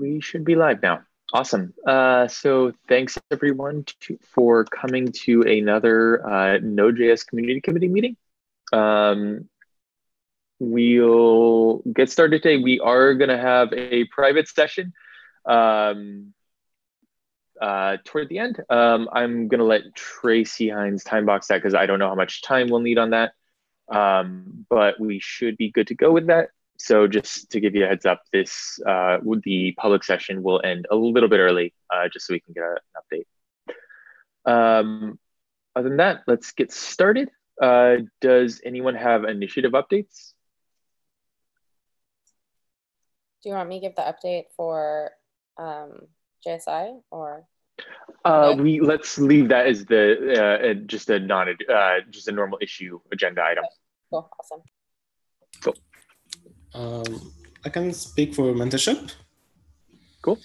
we should be live now. Awesome. Uh, so thanks everyone to, for coming to another uh, Node.js Community Committee meeting. Um, we'll get started today. We are going to have a private session um, uh, toward the end. Um, I'm going to let Tracy Hinds time box that because I don't know how much time we'll need on that. Um, but we should be good to go with that. So just to give you a heads up, this uh, the public session will end a little bit early, uh, just so we can get a, an update. Um, other than that, let's get started. Uh, does anyone have initiative updates? Do you want me to give the update for um, JSI or? Uh, we let's leave that as the uh, just a non uh, just a normal issue agenda item. Okay. Cool, awesome. Cool. Um, I can speak for mentorship. Cool.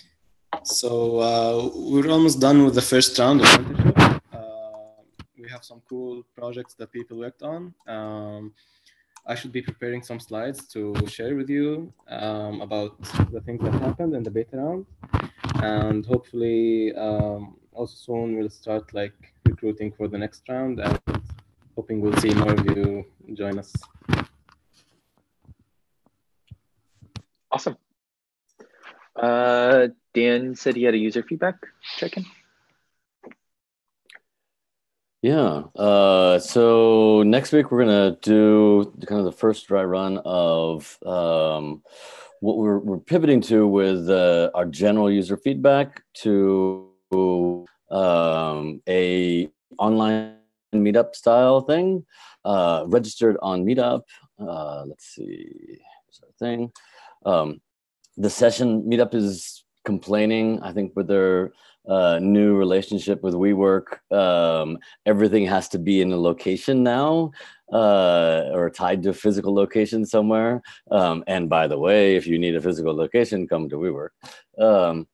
So uh, we're almost done with the first round of mentorship. Uh, we have some cool projects that people worked on. Um, I should be preparing some slides to share with you um, about the things that happened in the beta round. And hopefully, um, also soon we'll start like recruiting for the next round and hoping we'll see more of you join us. Awesome. Uh, Dan said he had a user feedback check-in. Yeah. Uh, so next week we're gonna do kind of the first dry run of um, what we're, we're pivoting to with uh, our general user feedback to um, a online meetup style thing, uh, registered on Meetup. Uh, let's see, thing. Um, the session meetup is complaining, I think, with their uh, new relationship with WeWork. Um, everything has to be in a location now uh, or tied to a physical location somewhere. Um, and by the way, if you need a physical location, come to WeWork. Um,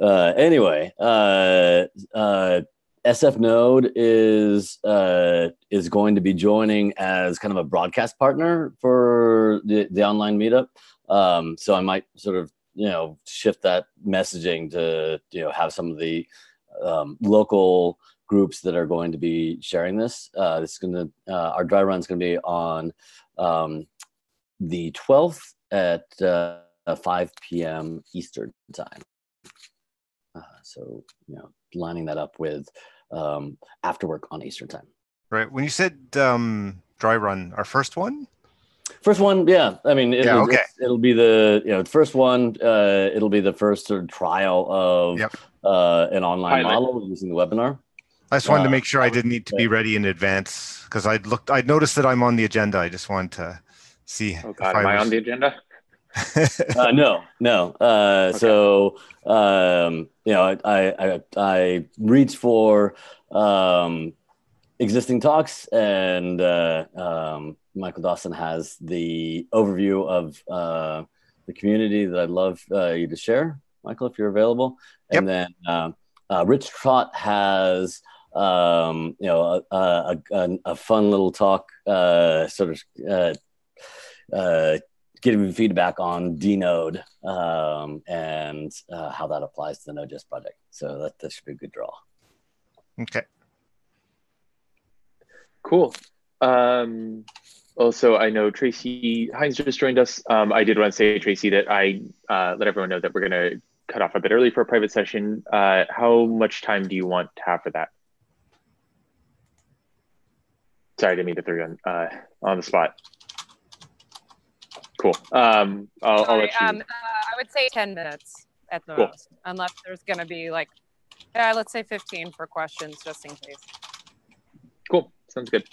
uh, anyway, uh, uh, SF Node is uh, is going to be joining as kind of a broadcast partner for the, the online meetup. Um, so I might sort of you know shift that messaging to you know have some of the um, local groups that are going to be sharing this. Uh, this is going to uh, our dry run is going to be on um, the 12th at uh, 5 p.m. Eastern time. So you know lining that up with um, after work on Eastern time. Right. When you said um, dry run, our first one. First one, yeah. I mean, it, Yeah, okay. it'll be the you know first one. Uh, it'll be the first sort of trial of Yep. uh, an online Pilot. model using the webinar. I just wanted to Uh, make sure I didn't need to be ready in advance because I'd looked, I'd noticed that I'm on the agenda. I just wanted to see. Oh if God, I am I was- on the agenda? Uh, no, no. Uh, So um, you know, I, I I I reached for um, existing talks, and uh, um, Michael Dawson has the overview of uh, the community that I'd love uh, you to share, Michael, if you're available. And then uh, Rich Trott has um, you know a, a, a, a fun little talk, uh, sort of. Giving feedback on dnode um, and uh, how that applies to the node.js project so that, that should be a good draw okay. Cool. Um, also, I know Tracy Hinds just joined us. Um, I did want to say, Tracy, that I uh, let everyone know that we're going to cut off a bit early for a private session. Uh, how much time do you want to have for that? Sorry, I didn't mean to throw you on, uh, on the spot. Cool. Um, I'll, I'll let you. um, uh, I would say 10 minutes at the Cool. most, unless there's going to be like, yeah, let's say 15 for questions just in case. Cool. Sounds good.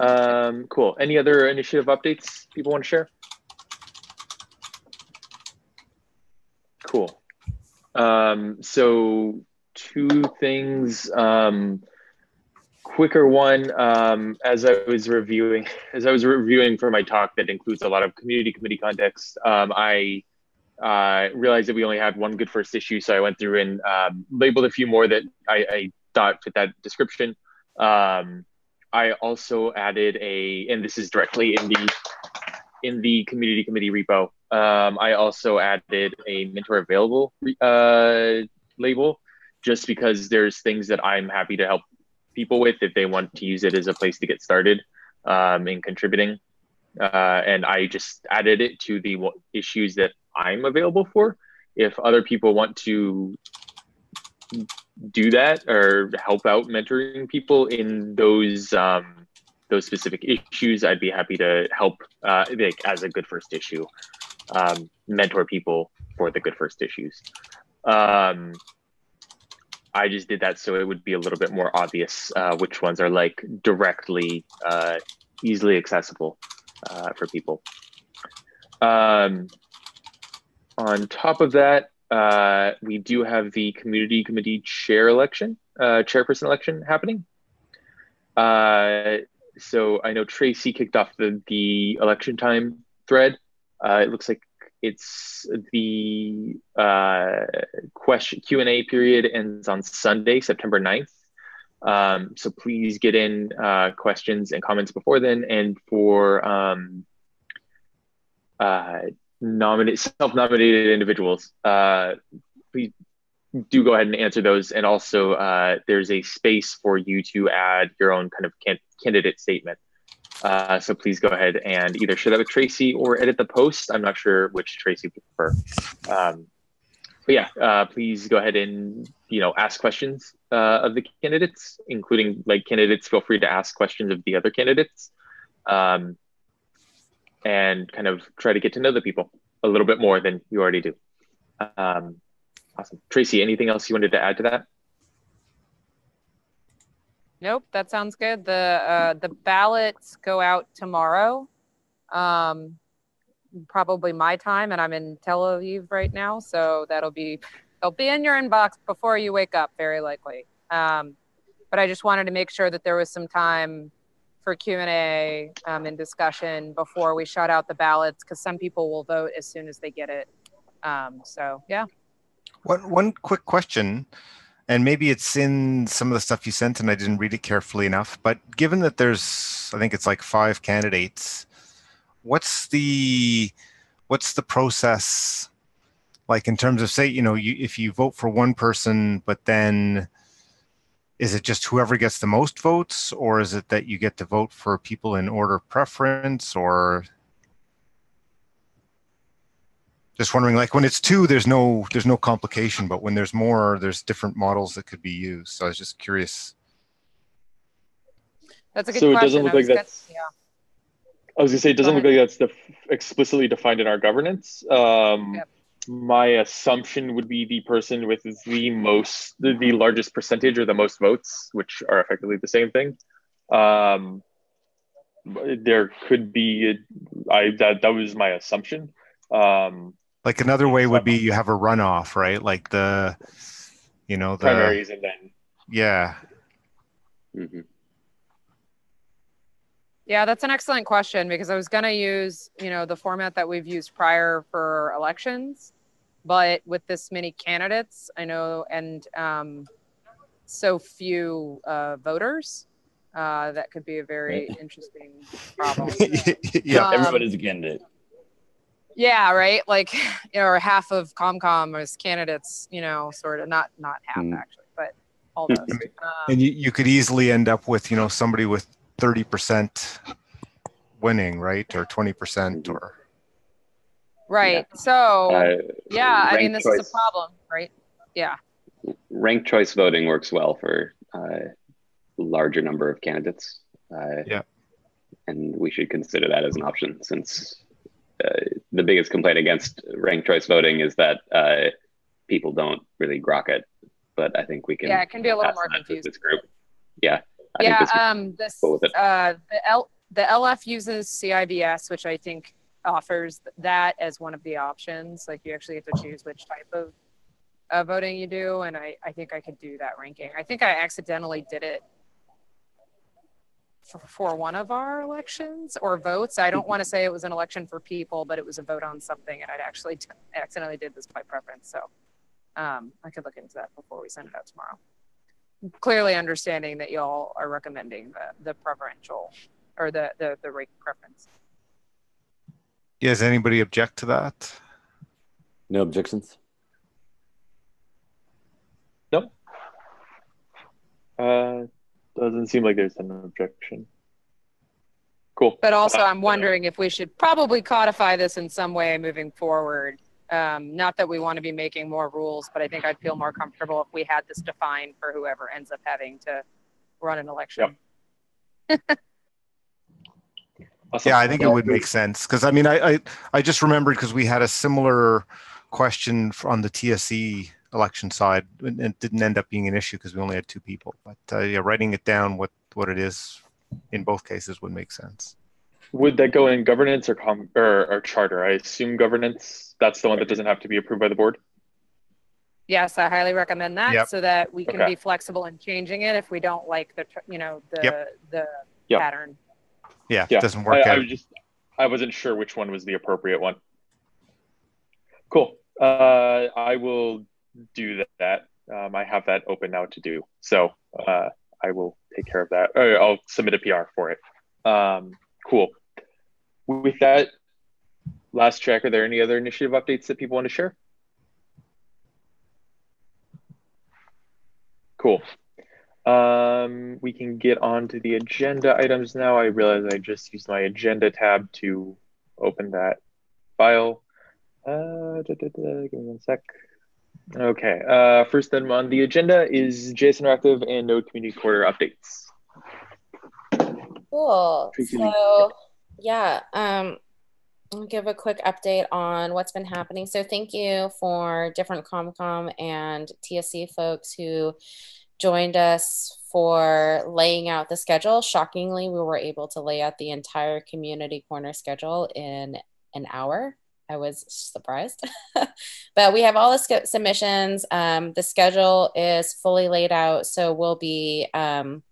Um, cool. Any other initiative updates people want to share? Cool. Um, so two things. Um, quicker one. Um, as I was reviewing, as I was reviewing for my talk that includes a lot of community committee context, um, I uh, realized that we only had one good first issue, so I went through and um, labeled a few more that I, I thought fit that description. Um, I also added a, and this is directly in the in the community committee repo. Um, I also added a mentor available uh, label just because there's things that I'm happy to help people with if they want to use it as a place to get started um, in contributing. Uh, and I just added it to the issues that I'm available for. If other people want to do that or help out mentoring people in those um, those specific issues, I'd be happy to help uh, like as a good first issue, um, mentor people for the good first issues. Um, I just did that so it would be a little bit more obvious uh, which ones are like directly uh, easily accessible uh, for people. Um, on top of that, uh, we do have the community committee chair election, uh, chairperson election happening. Uh, so I know Tracy kicked off the, the election time thread. It looks like it's the uh, question Q&A period ends on Sunday, September 9th. Um, so please get in uh, questions and comments before then. And for um, uh, nominate self-nominated individuals, uh, please do go ahead and answer those. And also, uh, there's a space for you to add your own kind of can candidate statement. Uh, so please go ahead and either share that with Tracy or edit the post. I'm not sure which Tracy would prefer. Um, but yeah, uh, please go ahead and you know ask questions uh, of the candidates, including like candidates. Feel free to ask questions of the other candidates, um, and kind of try to get to know the people a little bit more than you already do. Um, awesome, Tracy. Anything else you wanted to add to that? Nope, that sounds good. The uh, the ballots go out tomorrow. Um, probably my time, and I'm in Tel Aviv right now, so that'll be they'll be in your inbox before you wake up, very likely. Um, but I just wanted to make sure that there was some time for Q and A um, and discussion before we shut out the ballots, because some people will vote as soon as they get it. Um, so yeah. One one quick question, and maybe it's in some of the stuff you sent, and I didn't read it carefully enough. But given that there's, I think it's like five candidates what's the what's the process like in terms of say you know you, if you vote for one person but then is it just whoever gets the most votes or is it that you get to vote for people in order of preference or just wondering like when it's two there's no there's no complication but when there's more there's different models that could be used so i was just curious that's a good so question. it doesn't look like that's yeah I was gonna say it doesn't look like that's def- explicitly defined in our governance. Um, Yep. My assumption would be the person with the most, the, the largest percentage or the most votes, which are effectively the same thing. Um, there could be, I that that was my assumption. Um, like another way would be you have a runoff right like the you know the primaries and then yeah Mhm. Yeah, that's an excellent question because I was going to use, you know, the format that we've used prior for elections, but with this many candidates, I know, and um, so few uh, voters, uh, that could be a very interesting problem. yeah Um, Everybody's a candidate. Yeah, right. Like, you know, or half of ComCom as candidates, you know, sort of not not half Mm. actually, but almost. Um, and you, you could easily end up with you know somebody with 30% winning right or 20% or right. So, Uh, yeah, I mean, ranked this is a problem, right? Yeah. ranked choice voting works well for uh, larger number of candidates. Uh, Yeah. And we should consider that as an option since the biggest complaint against ranked choice voting is that uh, people don't really grok it. But I think we can. Yeah, it can be a little more confusing. This group. Yeah. I yeah, this um, this it. uh, the L the LF uses CIVS, which I think offers that as one of the options. Like you actually get to choose which type of uh, voting you do, and I I think I could do that ranking. I think I accidentally did it for, for one of our elections or votes. I don't want to say it was an election for people, but it was a vote on something, and I'd actually t- accidentally did this by preference. So um, I could look into that before we send it out tomorrow clearly understanding that y'all are recommending the, the preferential or the, the, the rate preference. Yeah, does anybody object to that? No objections. Uh, doesn't seem like there's an objection. Cool. But also, Uh, I'm wondering if we should probably codify this in some way moving forward. Um, not that we want to be making more rules, but I think I'd feel more comfortable if we had this defined for whoever ends up having to run an election. Awesome. Yeah, I think it would make sense because I mean, I I, I just remembered because we had a similar question f- on the TSC election side, and it didn't end up being an issue because we only had two people. But uh, yeah, writing it down what what it is in both cases would make sense. Would that go in governance or com or, or charter? I assume governance. That's the one that doesn't have to be approved by the board. Yes, I highly recommend that Yep. so that we can Okay. be flexible in changing it if we don't like the, you know, the, Yep. the Yep. pattern. Yeah, Yeah, it doesn't work I, I out. was just I wasn't sure which one was the appropriate one. Cool. Uh, I will do that. Um, I have that open now to do. So uh, I will take care of that. Or I'll submit a PR for it. Um, cool. With that, last check, are there any other initiative updates that people want to share? Cool. Um, we can get on to the agenda items now. I realize I just used my agenda tab to open that file. Uh, da, da, da, give me one sec. Okay. Uh, first then on the agenda is JS Interactive and Node Community Corner updates. Cool. So, yeah, um, I'll give a quick update on what's been happening. So, thank you for different ComCom and TSC folks who joined us for laying out the schedule. Shockingly, we were able to lay out the entire community corner schedule in an hour. I was surprised. but we have all the sch- submissions. Um, the schedule is fully laid out. So, we'll be. Um,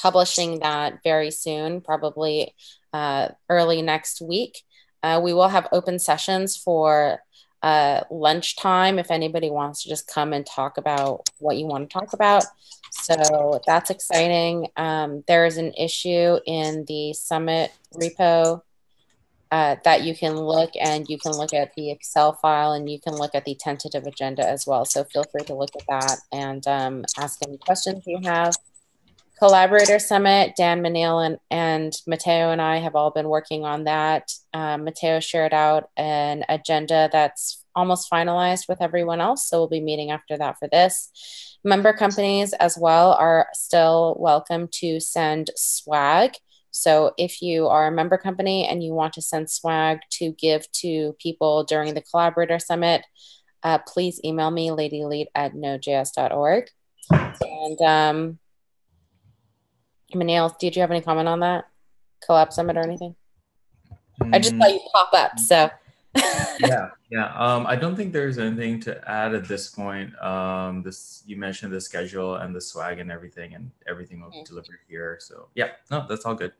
publishing that very soon, probably uh, early next week. Uh, we will have open sessions for uh, lunchtime if anybody wants to just come and talk about what you want to talk about. So that's exciting. Um, there is an issue in the summit repo uh, that you can look and you can look at the Excel file and you can look at the tentative agenda as well. So feel free to look at that and um, ask any questions you have. Collaborator Summit, Dan Manil and, and Mateo and I have all been working on that. Um, Mateo shared out an agenda that's almost finalized with everyone else. So we'll be meeting after that for this. Member companies as well are still welcome to send swag. So if you are a member company and you want to send swag to give to people during the Collaborator Summit, uh, please email me, ladyleet at nodejs.org. And um, Manil, did you have any comment on that? Collab Summit or anything? I just Mm, saw you pop up. So yeah, yeah. Um, I don't think there's anything to add at this point. Um, this you mentioned the schedule and the swag and everything, and everything will be Mhm. delivered here. So yeah, no, that's all good.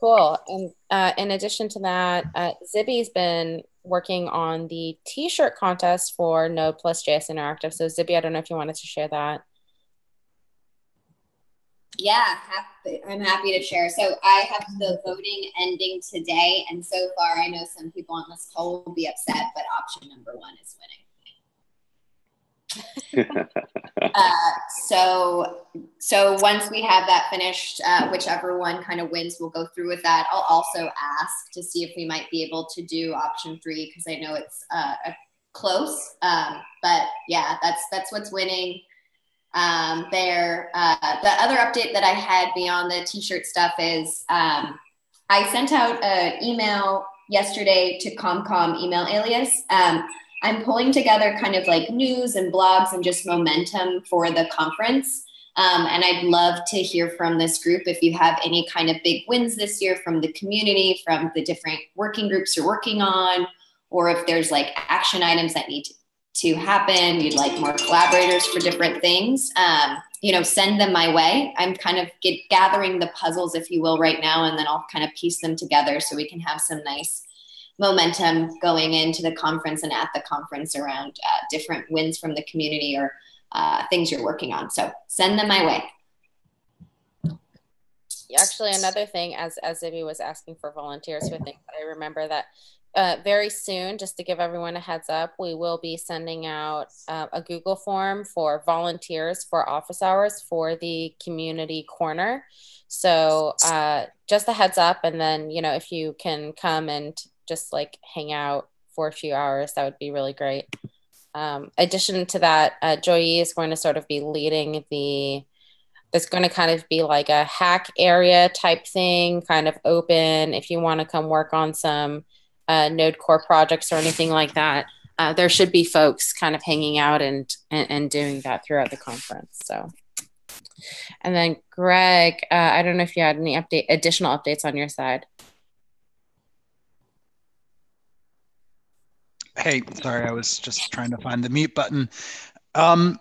cool. And uh, in addition to that, uh, Zibby's been working on the T-shirt contest for Node plus JS Interactive. So Zibby, I don't know if you wanted to share that. Yeah, happy, I'm happy to share. So I have the voting ending today, and so far I know some people on this call will be upset, but option number one is winning. Uh, so, so once we have that finished, uh, whichever one kind of wins, we'll go through with that. I'll also ask to see if we might be able to do option three because I know it's uh, a close. Um, but yeah, that's that's what's winning um, there. Uh, the other update that I had beyond the t-shirt stuff is um, I sent out an email yesterday to ComCom email alias. Um, I'm pulling together kind of like news and blogs and just momentum for the conference. Um, and I'd love to hear from this group if you have any kind of big wins this year from the community, from the different working groups you're working on, or if there's like action items that need to to happen. You'd like more collaborators for different things. Um, you know send them my way. I'm kind of get, gathering the puzzles if you will right now and then i'll kind of piece them together so we can have some nice momentum going into the conference and at the conference around uh, different wins from the community or uh, things you're working on. So send them my way. Actually another thing as as Zibby was asking for volunteers for things, I remember that uh, very soon, just to give everyone a heads up, we will be sending out uh, a Google form for volunteers for office hours for the community corner. So uh, just a heads up, and then you know if you can come and just like hang out for a few hours, that would be really great. Um, addition to that, uh, is going to sort of be leading the. There's going to kind of be like a hack area type thing, kind of open. If you want to come work on some uh, Node Core projects or anything like that, uh, there should be folks kind of hanging out and, and, and doing that throughout the conference. So, and then Greg, uh, I don't know if you had any update additional updates on your side. Hey, sorry, I was just trying to find the mute button. Um,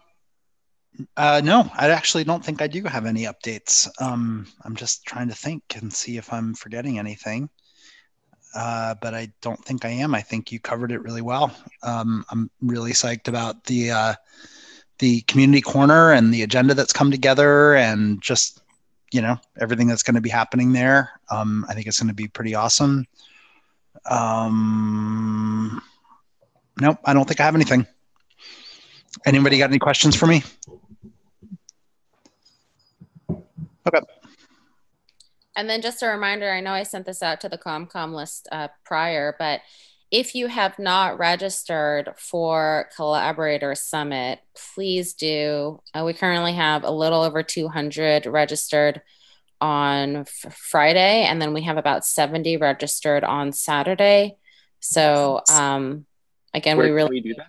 uh, no, I actually don't think I do have any updates. Um, I'm just trying to think and see if I'm forgetting anything uh, but I don't think I am. I think you covered it really well. Um, I'm really psyched about the uh, the community corner and the agenda that's come together, and just you know everything that's going to be happening there. Um, I think it's going to be pretty awesome. Um, nope, I don't think I have anything. Anybody got any questions for me? Okay. And then just a reminder, I know I sent this out to the ComCom list uh, prior, but if you have not registered for Collaborator Summit, please do. Uh, we currently have a little over 200 registered on f- Friday, and then we have about 70 registered on Saturday. So, um, again, Where we really we do that.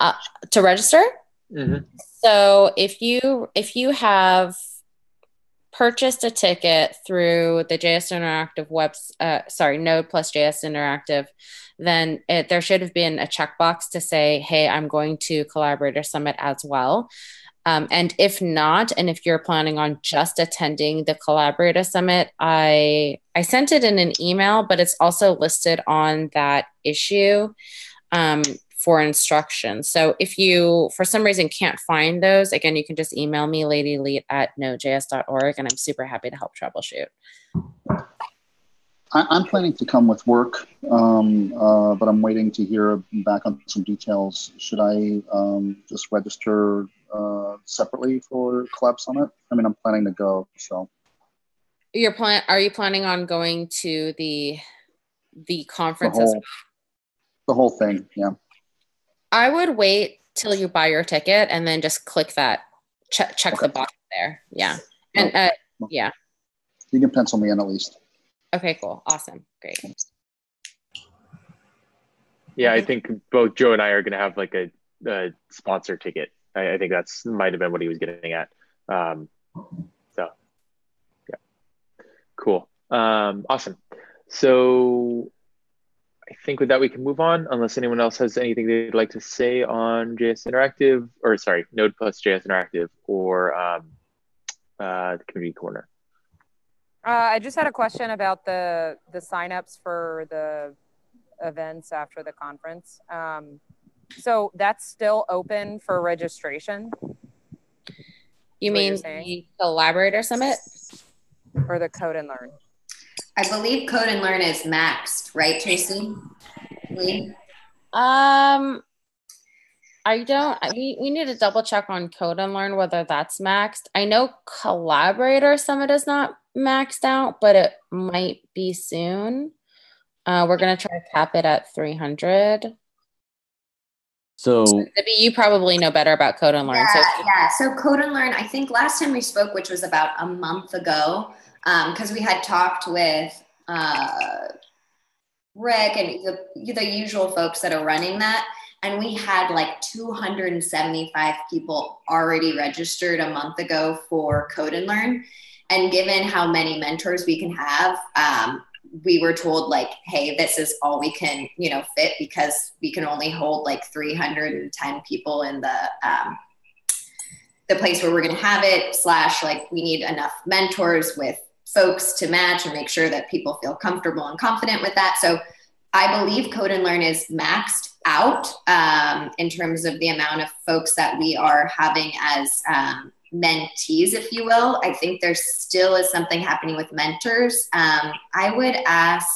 uh, to register. Mhm. So if you if you have purchased a ticket through the JS Interactive webs, uh, sorry, Node plus JS Interactive, then it, there should have been a checkbox to say, "Hey, I'm going to Collaborator Summit as well." Um, and if not, and if you're planning on just attending the Collaborator Summit, I I sent it in an email, but it's also listed on that issue. Um, for instructions. So if you, for some reason, can't find those, again, you can just email me, ladyleet at nodejs.org, and I'm super happy to help troubleshoot. I, I'm planning to come with work, um, uh, but I'm waiting to hear back on some details. Should I um, just register uh, separately for Collab Summit? I mean, I'm planning to go, so You're plan? Are you planning on going to the the the conference? as whole the whole thing, yeah. I would wait till you buy your ticket and then just click that check check the box there. Yeah, and uh, yeah. You can pencil me in at least. Okay, cool, awesome, great. Yeah, I think both Joe and I are going to have like a, a sponsor ticket. I, I think that's might have been what he was getting at. Um, so, yeah, cool, um, awesome. So, I think with that we can move on, unless anyone else has anything they'd like to say on JS Interactive, or sorry, Node plus JS Interactive, or um, uh, the Community Corner. Uh, I just had a question about the the signups for the events after the conference. Um, so that's still open for registration You mean you're saying? the Collaborator Summit? or the Code and Learn? I believe Code and Learn is maxed, right, Tracy? Lee? Um, I don't. We we need to double check on Code and Learn whether that's maxed. I know Collaborator Summit is not maxed out, but it might be soon. Uh, we're gonna try to cap it at 300. So Maybe you probably know better about Code and Learn. Yeah, So yeah. So Code and Learn, I think last time we spoke, which was about a month ago, because we had talked with uh, Rick and the, the usual folks that are running that. And we had like 275 people already registered a month ago for Code and Learn. And given how many mentors we can have, um, we were told like, hey, this is all we can, you know, fit because we can only hold like 310 people in the um, the place where we're going to have it. Slash, like, we need enough mentors with folks to match and make sure that people feel comfortable and confident with that. So, I believe Code and Learn is maxed out um, in terms of the amount of folks that we are having as um, mentees, if you will. I think there still is something happening with mentors. Um, I would ask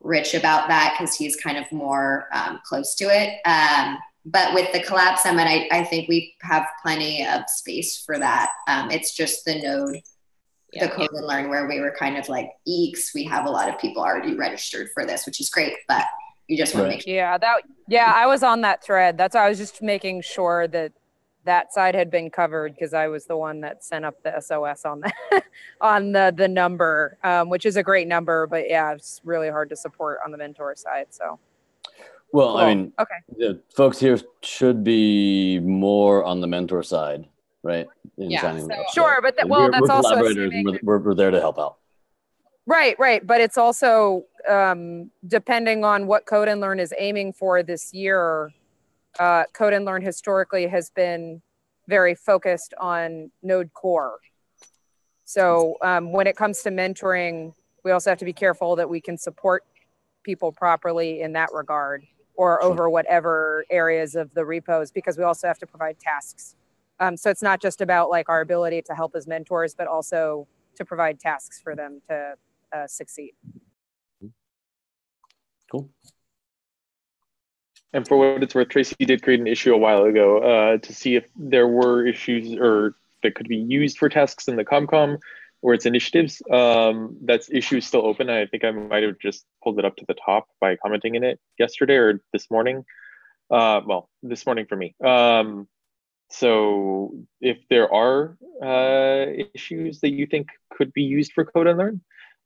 Rich about that because he's kind of more um, close to it. Um, but with the collab summit, I, I, think we have plenty of space for that. Um, it's just the node, yeah. the code and learn where we were kind of like, eeks, we have a lot of people already registered for this, which is great, but you just want right. to make sure. Yeah, that, yeah, I was on that thread. That's why I was just making sure that that side had been covered because I was the one that sent up the SOS on the on the the number, um, which is a great number, but yeah, it's really hard to support on the mentor side. So well, cool. I mean, okay. The folks here should be more on the mentor side, right? In yeah, so, sure, but that, well, we're, that's we're also collaborators. We're, we're, we're, there to help out. Right, right, but it's also um, depending on what Code and Learn is aiming for this year. Uh, Code and Learn historically has been very focused on Node Core. So um, when it comes to mentoring, we also have to be careful that we can support people properly in that regard or over whatever areas of the repos because we also have to provide tasks. Um, so it's not just about like our ability to help as mentors, but also to provide tasks for them to uh, succeed. Cool. And for what it's worth, Tracy did create an issue a while ago uh, to see if there were issues or that could be used for tasks in the ComCom or its initiatives. Um, that issue is still open. I think I might have just pulled it up to the top by commenting in it yesterday or this morning. Uh, well, this morning for me. Um, so if there are uh, issues that you think could be used for Code and Learn,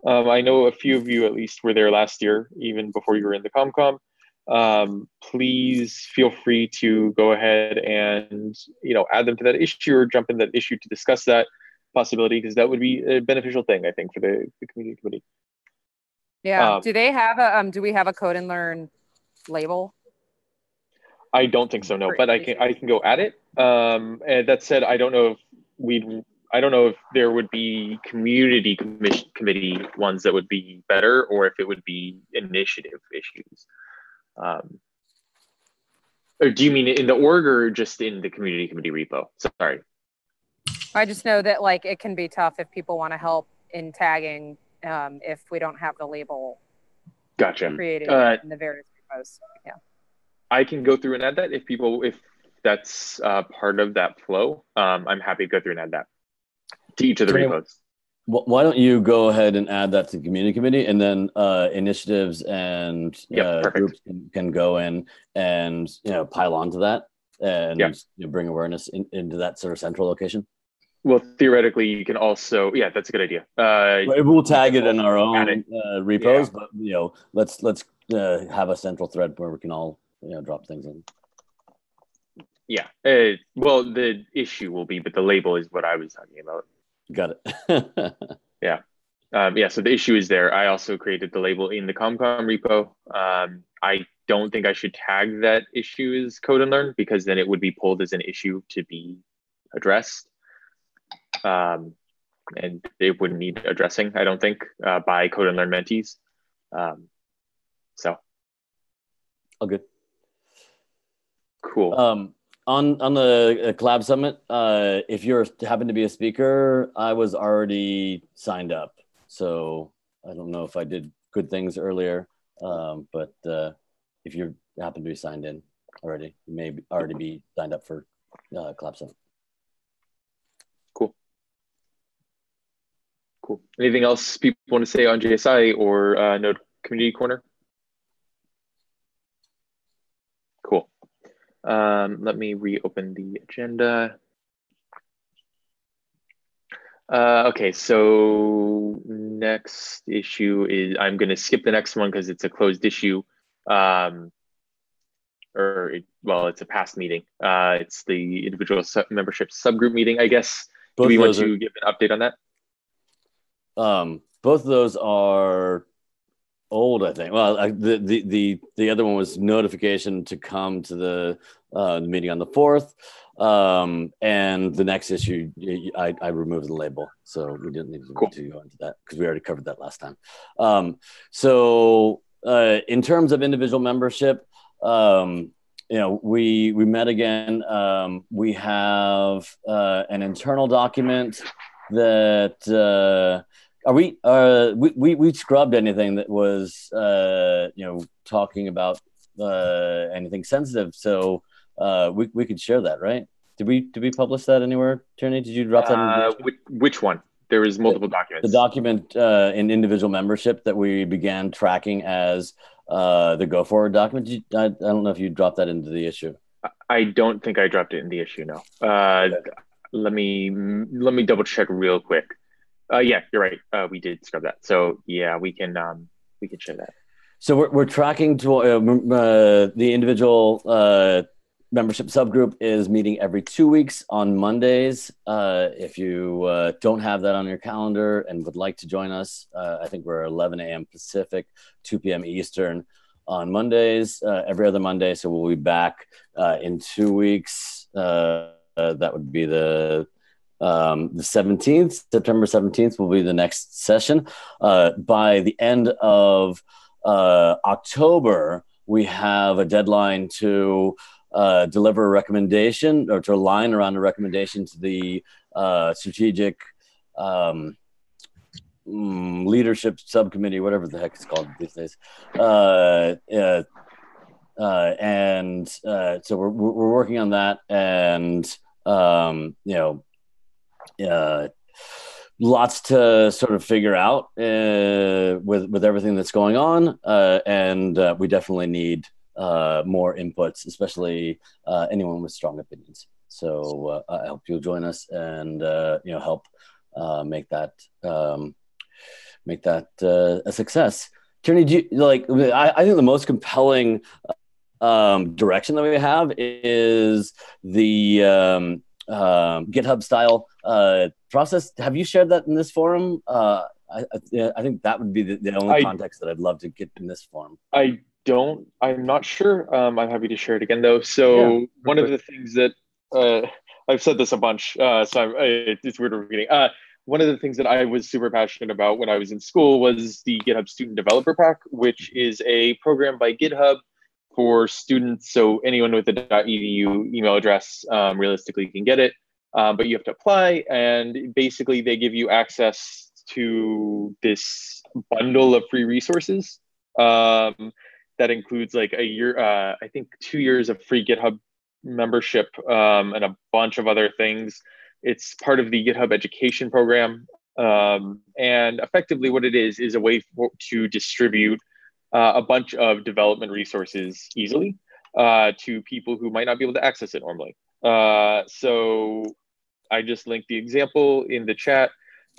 um, I know a few of you at least were there last year, even before you were in the ComCom. Um, please feel free to go ahead and you know add them to that issue or jump in that issue to discuss that possibility because that would be a beneficial thing I think for the, the community committee. Yeah. Um, do they have a um? Do we have a code and learn label? I don't think so. No, but I can I can go at it. Um, and that said, I don't know if we'd I don't know if there would be community commission committee ones that would be better, or if it would be initiative issues. Um, or do you mean in the org or just in the community committee repo? Sorry. I just know that like it can be tough if people want to help in tagging um, if we don't have the label gotcha created uh, in the various repos. Yeah. I can go through and add that if people if that's uh, part of that flow. Um, I'm happy to go through and add that to each of the repos. Why don't you go ahead and add that to the community committee, and then uh, initiatives and yep, uh, groups can, can, go in and you know pile onto that and yep. you know, bring awareness in, into that sort of central location. Well, theoretically, you can also yeah, that's a good idea. Uh, we'll tag it in our own uh, repos, yeah. but you know, let's let's uh, have a central thread where we can all you know drop things in. Yeah. Uh, well, the issue will be, but the label is what I was talking about. Got it. yeah. Um, yeah. So the issue is there. I also created the label in the ComCom repo. Um, I don't think I should tag that issue as code and learn because then it would be pulled as an issue to be addressed um, and it wouldn't need addressing, I don't think, uh, by Code and Learn mentees. Um, so, all good. Cool. Um, on on the uh, collab summit, uh, if you're happen to be a speaker, I was already signed up, so I don't know if I did good things earlier, um, but uh, if you happen to be signed in already, you may already be signed up for uh, collab summit. Cool. Cool. Anything else people want to say on JSI or uh, Node Community Corner? Cool. Um, let me reopen the agenda. Uh, okay, so next issue is I'm going to skip the next one because it's a closed issue. Um, or, it, well, it's a past meeting. Uh, it's the individual sub membership subgroup meeting, I guess. Both Do we want to are, give an update on that? Um, both of those are old, I think. Well, I, the, the the the other one was notification to come to the uh, meeting on the fourth, um, and the next issue I, I removed the label, so we didn't need to, cool. to go into that because we already covered that last time. Um, so uh, in terms of individual membership, um, you know, we we met again. Um, we have uh, an internal document that uh, are we uh, we, we we scrubbed anything that was uh, you know talking about uh, anything sensitive, so uh, we we could share that, right? Did we did we publish that anywhere, Tierney? Did you drop that? Uh, which, which one? There is multiple documents. the document uh, in individual membership that we began tracking as uh, the go forward document. Did you- I, I don't know if you dropped that into the issue. I don't think I dropped it in the issue. No. Uh, let me let me double check real quick. Uh, yeah, you're right. Uh, we did scrub that. So yeah, we can um, we can share that. So we're, we're tracking to uh, uh, the individual uh, membership subgroup is meeting every two weeks on Mondays. Uh, if you don't have that on your calendar and would like to join us, uh, I think we're 11 a.m. Pacific, 2 p.m. Eastern on Mondays, uh, every other Monday. So we'll be back uh, in two weeks. That would be the um, the 17th, September 17th will be the next session. Uh, by the end of uh, October, we have a deadline to uh, deliver a recommendation or to align around a recommendation to the uh, strategic um, mm, leadership subcommittee, whatever the heck it's called these days. Uh, uh, and uh, so we're, we're we're working on that, and um, you know, uh, lots to sort of figure out uh, with with everything that's going on, uh, and uh, we definitely need uh, more inputs, especially uh, anyone with strong opinions. So I hope you'll join us and you know help make that um, make that a success. Tierney, do you, like I, I think the most compelling um, direction that we have is the um, um, GitHub style uh, process. Have you shared that in this forum? Uh, I, I, I think that would be the, the only I- context that I'd love to get in this forum. I don't. I'm not sure. Um, I'm happy to share it again though. So Yeah, one of the things that uh, I've said this a bunch, uh, so I'm, I, it's weird repeating. Uh, one of the things that I was super passionate about when I was in school was the GitHub Student Developer Pack, which is a program by GitHub for students. So anyone with a .edu email address um, realistically can get it, um, but you have to apply, and basically they give you access to this bundle of free resources. Um, that includes like a year, uh, I think two years of free GitHub membership um, and a bunch of other things. It's part of the GitHub education program. Um, and effectively, what it is is a way for, to distribute a bunch of development resources easily uh, to people who might not be able to access it normally. Uh, so I just linked the example in the chat.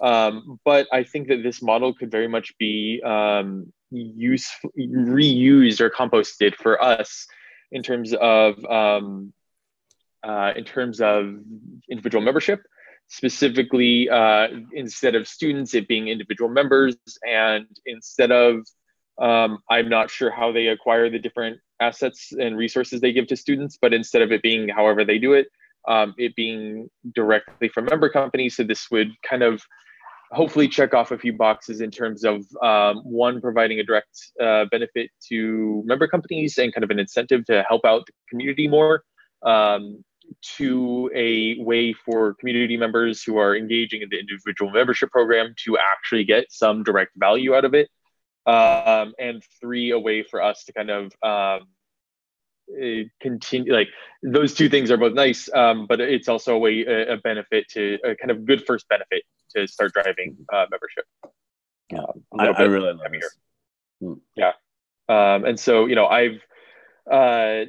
Um, but I think that this model could very much be um, useful, reused or composted for us in terms of um, uh, in terms of individual membership. Specifically, uh, instead of students, it being individual members, and instead of um, I'm not sure how they acquire the different assets and resources they give to students, but instead of it being however they do it, um, it being directly from member companies. So this would kind of hopefully check off a few boxes in terms of um, one providing a direct uh, benefit to member companies and kind of an incentive to help out the community more um, to a way for community members who are engaging in the individual membership program to actually get some direct value out of it um, and three a way for us to kind of um, eh, continue like those two things are both nice um, but it's also a way a, benefit to a kind of good first benefit to start driving uh, membership Yeah, Um, I, I really love this. Hmm. yeah um, and so you know i've uh,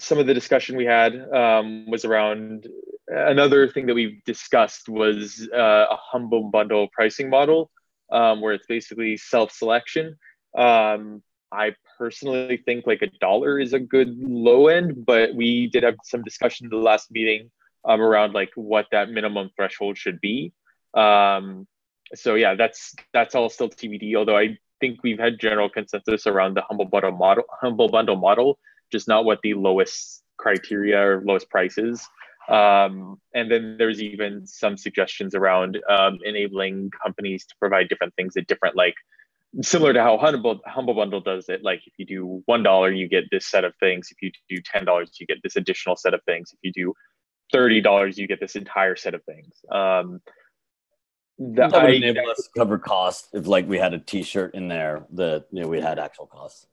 some of the discussion we had um, was around another thing that we've discussed was uh, a humble bundle pricing model um, where it's basically self-selection. Um, i personally think like a dollar is a good low end but we did have some discussion in the last meeting um, around like what that minimum threshold should be. Um, so yeah that's that's all still tbd although i think we've had general consensus around the humble bundle model humble bundle model just not what the lowest criteria or lowest price is um, and then there's even some suggestions around um, enabling companies to provide different things at different like similar to how Humble, Humble Bundle does it. Like if you do one dollar, you get this set of things. If you do ten dollars, you get this additional set of things. If you do thirty dollars, you get this entire set of things. Um, that would enable us to cover costs if like we had a T-shirt in there that you know we had actual costs.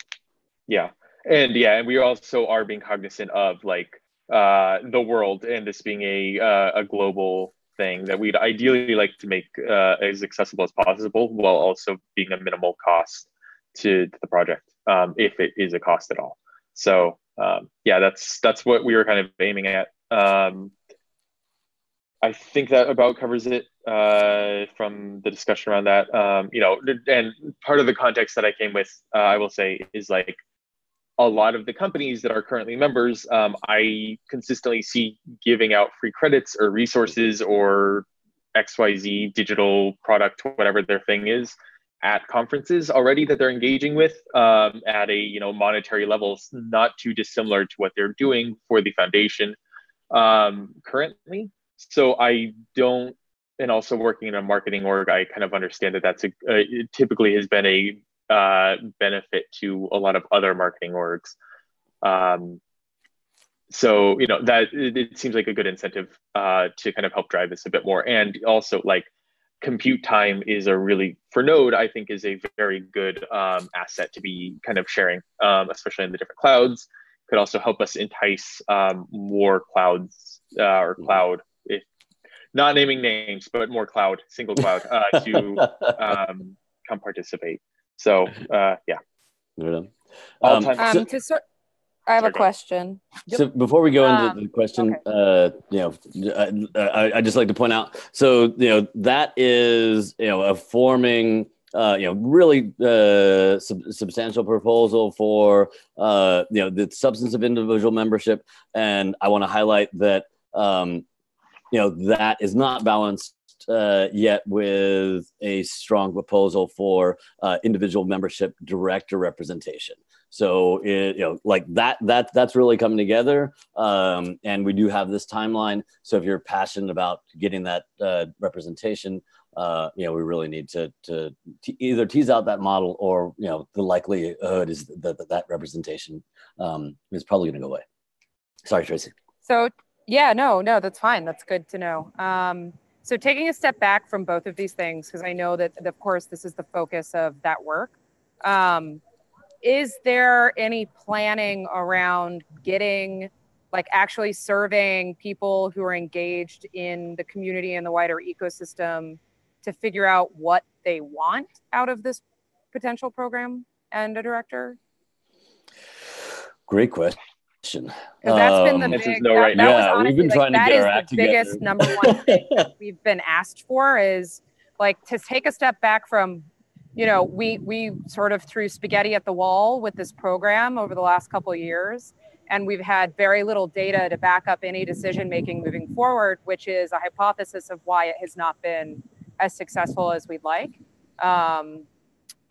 Yeah, and yeah, and we also are being cognizant of like uh, the world and this being a uh, a global thing that we'd ideally like to make uh, as accessible as possible while also being a minimal cost to, to the project um, if it is a cost at all. So um, yeah, that's that's what we were kind of aiming at. Um, I think that about covers it uh, from the discussion around that. Um, you know, and part of the context that I came with, uh, I will say, is like a lot of the companies that are currently members, um, I consistently see giving out free credits or resources or XYZ digital product, whatever their thing is, at conferences already that they're engaging with um, at a you know monetary levels, not too dissimilar to what they're doing for the foundation um, currently. So I don't, and also working in a marketing org, I kind of understand that that's a, uh, typically has been a uh, benefit to a lot of other marketing orgs. Um, so you know that it, it, seems like a good incentive uh, to kind of help drive this a bit more, and also like compute time is a really for Node I think is a very good um, asset to be kind of sharing, um, especially in the different clouds. Could also help us entice um, more clouds uh, or cloud if not naming names, but more cloud, single cloud uh, to um, come participate. So uh, yeah. Um, um, so, to sort, I have Sorry, a question. So before we go into um, the question, okay. uh, you know, I, I, just like to point out. So you know that is you know a forming. Uh, you know, really uh, sub- substantial proposal for uh, you know the substance of individual membership, and I want to highlight that um, you know that is not balanced uh, yet with a strong proposal for uh, individual membership director representation. So it, you know, like that, that that's really coming together, um, and we do have this timeline. So if you're passionate about getting that uh, representation, uh, you know, we really need to to either tease out that model, or you know, the likelihood is that that, that representation um, is probably going to go away. Sorry, Tracy. So yeah, no, no, that's fine. That's good to know. Um, so taking a step back from both of these things, because I know that, of course, this is the focus of that work. Um, is there any planning around getting, like, actually serving people who are engaged in the community and the wider ecosystem to figure out what they want out of this potential program and a director? Great question question. That's been the um, big, no right that, that yeah, honestly, we've been trying like, to get our act the together. biggest number one thing we've been asked for is like to take a step back from, you know, we we sort of threw spaghetti at the wall with this program over the last couple of years, and we've had very little data to back up any decision making moving forward, which is a hypothesis of why it has not been as successful as we'd like. Um,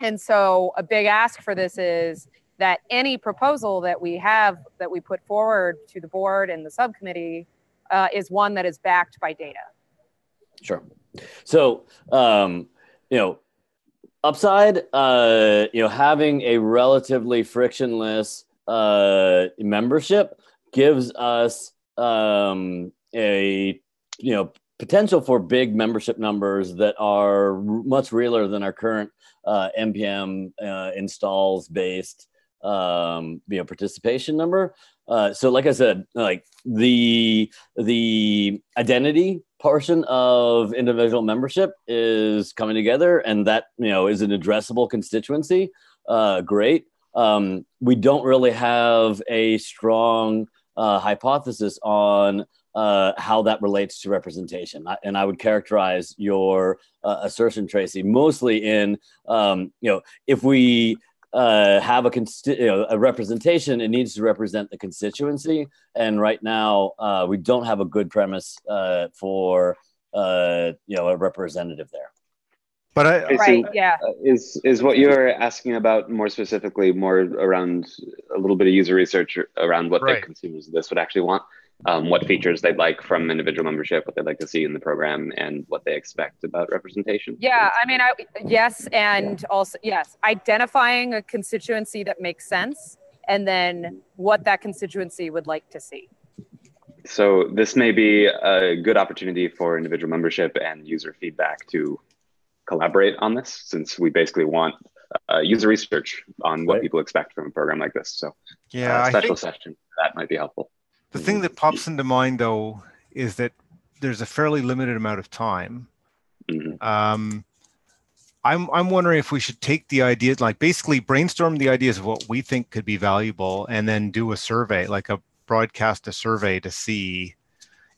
and so, a big ask for this is that any proposal that we have that we put forward to the board and the subcommittee uh, is one that is backed by data. Sure. So, um, you know, upside, uh, you know, having a relatively frictionless uh, membership gives us um, a, you know, potential for big membership numbers that are much realer than our current uh, npm uh, installs based um, you know participation number. Uh, so, like I said, like the the identity portion of individual membership is coming together, and that you know is an addressable constituency. Uh, great. Um, we don't really have a strong uh, hypothesis on uh, how that relates to representation. I, And I would characterize your uh, assertion, Tracy, mostly in, um, you know, if we uh, have a, consti- you know, a representation, it needs to represent the constituency. And right now, uh, we don't have a good premise uh, for uh, you know a representative there. But I, right, yeah, uh, is is what you're asking about more specifically, more around a little bit of user research around what right. the consumers of this would actually want. Um, what features they'd like from individual membership, what they'd like to see in the program, and what they expect about representation. Yeah, I mean, I, yes, and also yes, identifying a constituency that makes sense, and then what that constituency would like to see. So this may be a good opportunity for individual membership and user feedback to collaborate on this, since we basically want uh, user research on what right. people expect from a program like this. So yeah, uh, special session that might be helpful. The thing that pops into mind though is that there's a fairly limited amount of time. Mm-hmm. Um, I'm I'm wondering if we should take the ideas, like basically brainstorm the ideas of what we think could be valuable, and then do a survey, like a broadcast a survey to see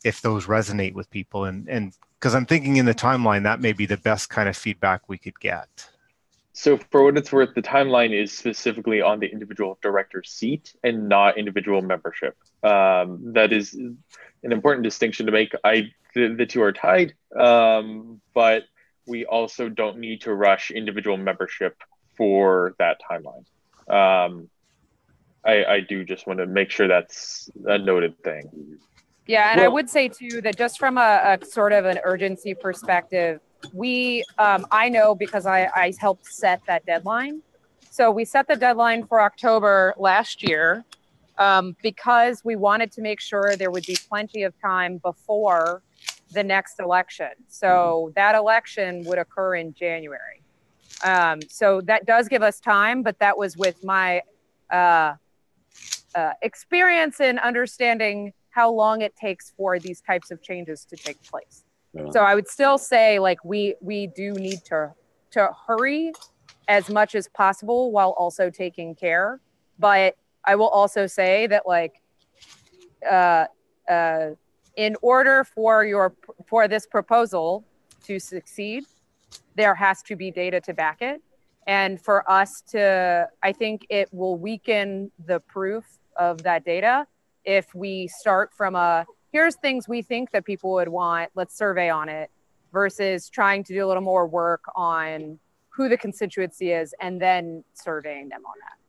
if those resonate with people, and and because I'm thinking in the timeline that may be the best kind of feedback we could get. So for what it's worth, the timeline is specifically on the individual director seat and not individual membership. Um, that is an important distinction to make. I the, the two are tied, um, but we also don't need to rush individual membership for that timeline. Um, I, I do just want to make sure that's a noted thing. Yeah, and well, I would say too that just from a, a sort of an urgency perspective, we um, i know because I, I helped set that deadline so we set the deadline for october last year um, because we wanted to make sure there would be plenty of time before the next election. So that election would occur in january. Um, so that does give us time but that was with my uh, uh, experience in understanding how long it takes for these types of changes to take place. So I would still say like we we do need to to hurry as much as possible while also taking care. But I will also say that like uh, uh, in order for your for this proposal to succeed, there has to be data to back it. And for us to, I think it will weaken the proof of that data if we start from a here's things we think that people would want let's survey on it versus trying to do a little more work on who the constituency is and then surveying them on that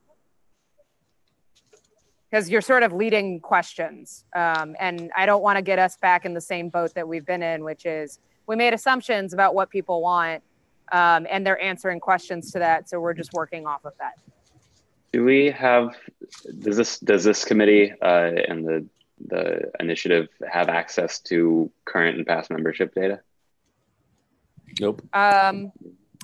because you're sort of leading questions um, and i don't want to get us back in the same boat that we've been in which is we made assumptions about what people want um, and they're answering questions to that so we're just working off of that do we have does this does this committee uh, and the the initiative have access to current and past membership data? Nope. Um,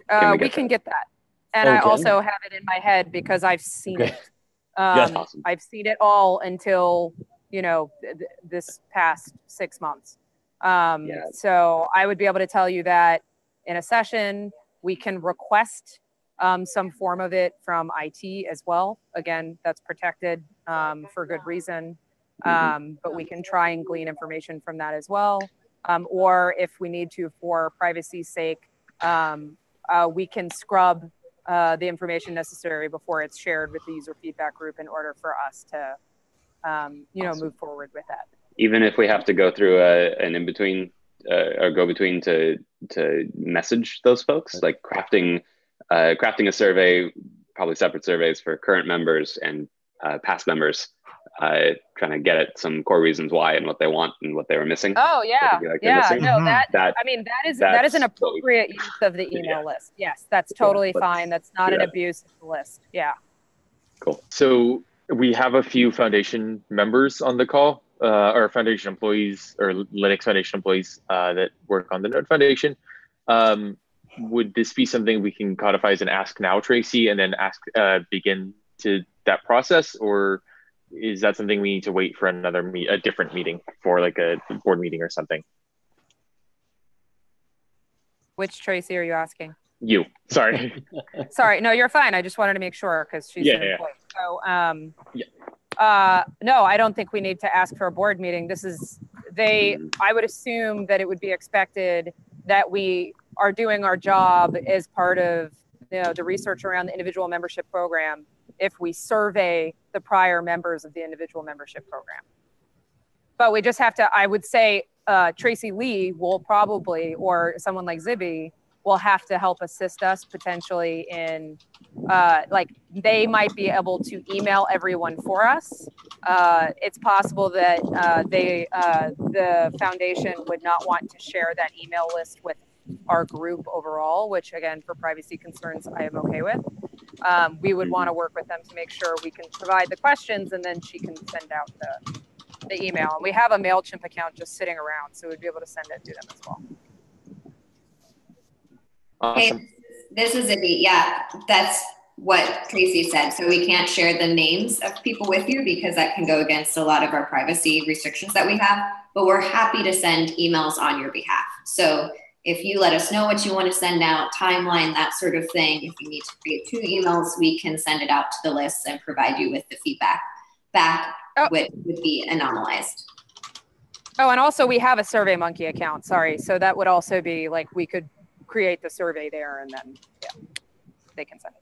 uh, can we, we can get that. And okay. I also have it in my head because I've seen okay. it. Um, awesome. I've seen it all until, you know, th- this past six months. Um, yeah. So I would be able to tell you that in a session, we can request um, some form of it from IT as well. Again, that's protected um, for good reason. Mm-hmm. Um, but we can try and glean information from that as well. Um, or if we need to, for privacy's sake, um, uh, we can scrub uh, the information necessary before it's shared with the user feedback group in order for us to, um, you know, awesome. move forward with that. Even if we have to go through a, an in between uh, or go between to to message those folks, like crafting uh, crafting a survey, probably separate surveys for current members and uh, past members uh, trying to get at some core reasons why and what they want and what they were missing. Oh yeah, like yeah. No, mm-hmm. that, that I mean that is that is an appropriate use of the email yeah. list. Yes, that's totally yeah, fine. That's not yeah. an abuse of the list. Yeah. Cool. So we have a few foundation members on the call, uh, or foundation employees or Linux Foundation employees uh, that work on the Node Foundation. Um, would this be something we can codify as an ask now, Tracy, and then ask uh, begin to that process, or is that something we need to wait for another meet a different meeting for like a board meeting or something? Which tracy are you asking? You. Sorry. Sorry. No you're fine. I just wanted to make sure because she's yeah, an employee yeah. so um yeah. uh no i don't think we need to ask for a board meeting. This is they i would assume that it would be expected that we are doing our job as part of you know the research around the individual membership program if we survey the prior members of the individual membership program. But we just have to, I would say, uh, Tracy Lee will probably, or someone like Zibby, will have to help assist us potentially in uh, like they might be able to email everyone for us. Uh, it's possible that uh, they uh, the foundation would not want to share that email list with our group overall, which again for privacy concerns I am okay with. Um, we would want to work with them to make sure we can provide the questions and then she can send out the the email. And we have a MailChimp account just sitting around, so we'd be able to send it to them as well. Awesome. Hey, this is Izzy. Yeah, that's what Tracy said. So we can't share the names of people with you because that can go against a lot of our privacy restrictions that we have. But we're happy to send emails on your behalf. So if you let us know what you want to send out, timeline, that sort of thing, if you need to create two emails, we can send it out to the list and provide you with the feedback back, Oh. which would be anonymized. Oh, and also we have a Survey Monkey account. Sorry, so that would also be like we could create the survey there, and then yeah, they can send it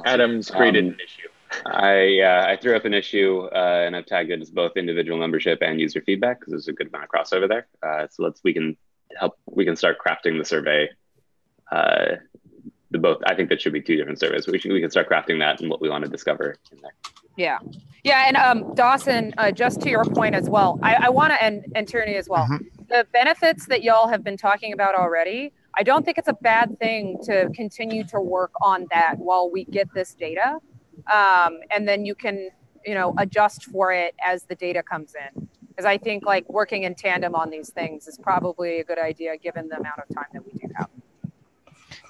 out. Adam's created Um, an issue. I uh, I threw up an issue uh, and I've tagged it as both individual membership and user feedback because there's a good amount of crossover there. Uh, so let's we can help we can start crafting the survey. Uh, the both I think that should be two different surveys. We should, we can start crafting that and what we want to discover in there. Yeah, yeah, and um, Dawson, uh, just to your point as well, I, I want to and and Tierney as well. The benefits that y'all have been talking about already, I don't think it's a bad thing to continue to work on that while we get this data, um, and then you can you know adjust for it as the data comes in. Because I think like working in tandem on these things is probably a good idea given the amount of time that we do have.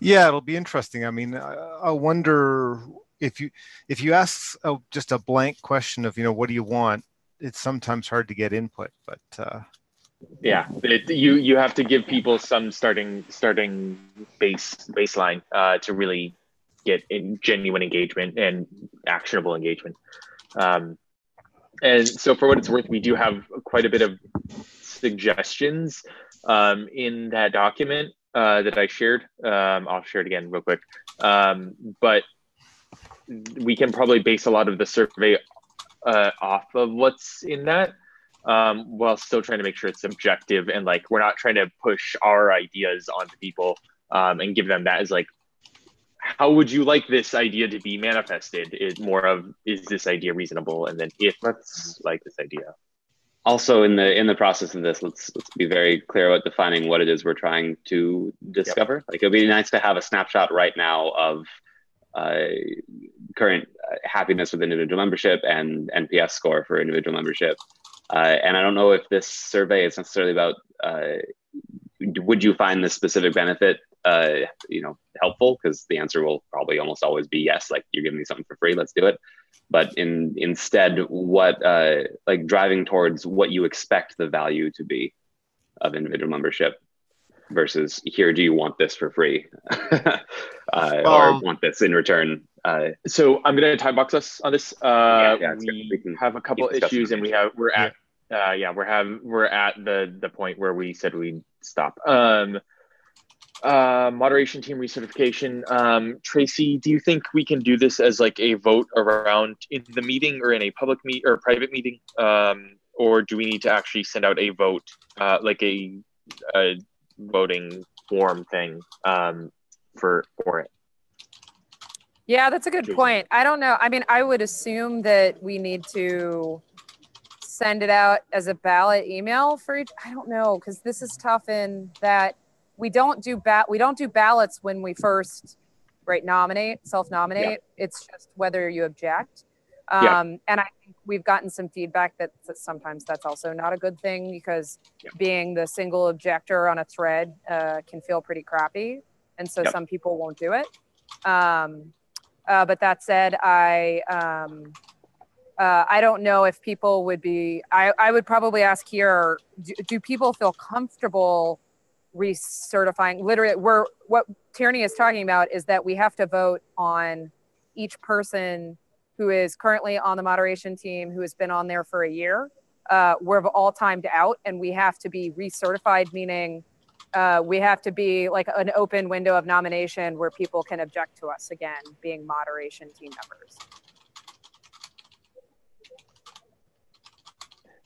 Yeah, it'll be interesting. I mean, I, I wonder if you if you ask a, just a blank question of you know what do you want, it's sometimes hard to get input. But uh, Yeah, it, you you have to give people some starting starting base baseline uh, to really get in genuine engagement and actionable engagement. Um, and so, for what it's worth, we do have quite a bit of suggestions um, in that document uh, that I shared. Um, I'll share it again real quick. Um, but we can probably base a lot of the survey uh, off of what's in that um, while still trying to make sure it's objective and like we're not trying to push our ideas onto people um, and give them that as like how would you like this idea to be manifested is more of is this idea reasonable and then if let's like this idea Also, in the in the process of this, let's let's be very clear about defining what it is we're trying to discover. Like it'd be nice to have a snapshot right now of uh, current uh, happiness with individual membership and NPS score for individual membership. Uh, and I don't know if this survey is necessarily about uh, would you find this specific benefit uh, you know helpful because the answer will probably almost always be yes like you're giving me something for free let's do it. But in instead what uh, like driving towards what you expect the value to be of individual membership versus here do you want this for free? Uh, or Um, want this in return uh, so i'm going to time box us on this. Uh, yeah, good. we, We can have a couple issues and we have we're at uh, yeah we're have we're at the the point where we said we'd stop. Um uh moderation team recertification um tracy do you think we can do this as like a vote around in the meeting or in a public meet or private meeting um or do we need to actually send out a vote uh like a, a voting form thing um for for it Yeah, that's a good point. I don't know. I mean, I would assume that we need to send it out as a ballot email for each. I don't know because this is tough in that we don't do bat we don't do ballots when we first right nominate self nominate. It's just whether you object. Um, Yeah. And I think we've gotten some feedback that, that sometimes that's also not a good thing because being the single objector on a thread uh, can feel pretty crappy. And so some people won't do it. Um, uh, but that said, I um, uh, I don't know if people would be. I, I would probably ask here: do, do people feel comfortable recertifying? Literally, we're what Tierney is talking about is that we have to vote on each person who is currently on the moderation team who has been on there for a year. Uh, we're all timed out, and we have to be recertified, meaning uh, we have to be like an open window of nomination where people can object to us again being moderation team members.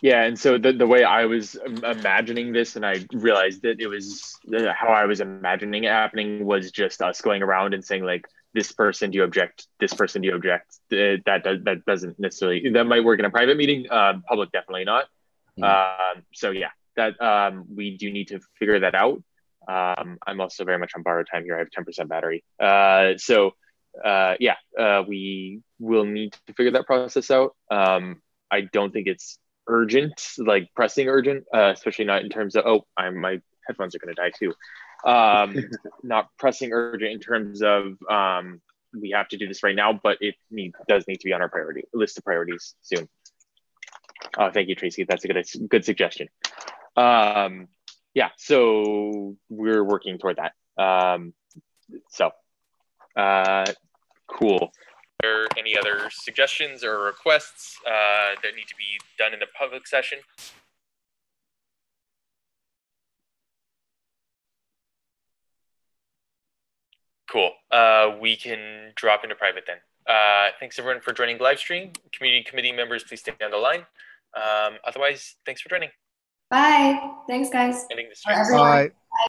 Yeah, and so the the way I was imagining this, and I realized that it was uh, how I was imagining it happening was just us going around and saying like, this person, do you object? This person, do you object? Uh, that does, that doesn't necessarily that might work in a private meeting. Um, public, definitely not. Mhm. Um, so yeah, that um, we do need to figure that out. Um, I'm also very much on borrowed time here. I have 10% battery. Uh, so uh, yeah, uh, we will need to figure that process out. Um, I don't think it's urgent, like pressing urgent, uh, especially not in terms of oh, I'm my headphones are going to die too. Um, not pressing urgent in terms of um, we have to do this right now, but it need, does need to be on our priority list of priorities soon. Uh, thank you, Tracy. That's a good good suggestion. Um, yeah, so we're working toward that. Um, so, uh, cool. Are there any other suggestions or requests uh, that need to be done in the public session? Cool. Uh, we can drop into private then. Uh, thanks everyone for joining live stream. Community committee members, please stay on the line. Um, otherwise, thanks for joining. Bye. Thanks, guys. Ending the stream. everyone. Bye.